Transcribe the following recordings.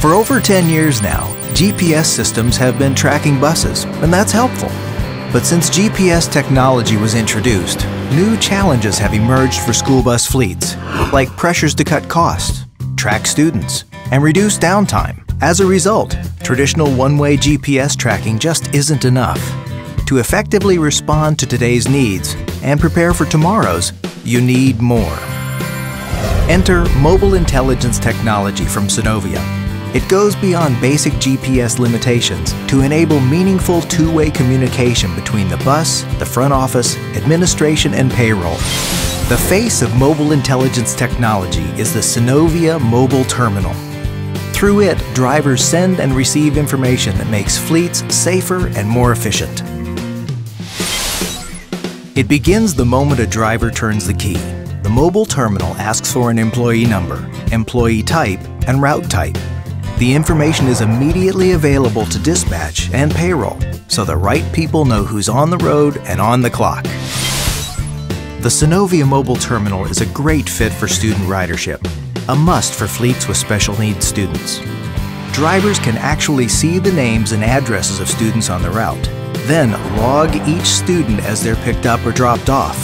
For over 10 years now, GPS systems have been tracking buses, and that's helpful. But since GPS technology was introduced, new challenges have emerged for school bus fleets, like pressures to cut costs, track students, and reduce downtime. As a result, traditional one-way GPS tracking just isn't enough. To effectively respond to today's needs and prepare for tomorrow's, you need more. Enter mobile intelligence technology from Synovia. It goes beyond basic GPS limitations to enable meaningful two-way communication between the bus, the front office, administration, and payroll. The face of mobile intelligence technology is the Synovia Mobile Terminal. Through it, drivers send and receive information that makes fleets safer and more efficient. It begins the moment a driver turns the key. The mobile terminal asks for an employee number, employee type, and route type. The information is immediately available to dispatch and payroll, so the right people know who's on the road and on the clock. The Synovia Mobile Terminal is a great fit for student ridership, a must for fleets with special needs students. Drivers can actually see the names and addresses of students on the route, then log each student as they're picked up or dropped off.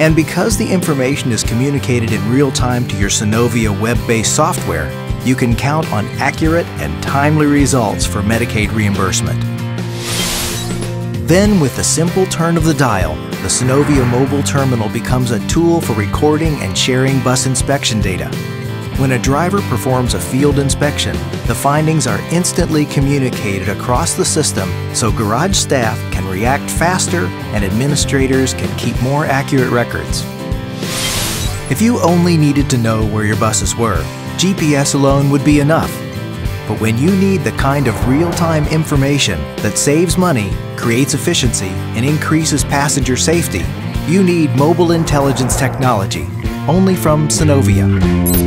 And because the information is communicated in real time to your Synovia web-based software, you can count on accurate and timely results for Medicaid reimbursement. Then, with a simple turn of the dial, the Synovia mobile terminal becomes a tool for recording and sharing bus inspection data. When a driver performs a field inspection, the findings are instantly communicated across the system so garage staff can react faster and administrators can keep more accurate records. If you only needed to know where your buses were, GPS alone would be enough. But when you need the kind of real-time information that saves money, creates efficiency, and increases passenger safety, you need mobile intelligence technology, only from Synovia.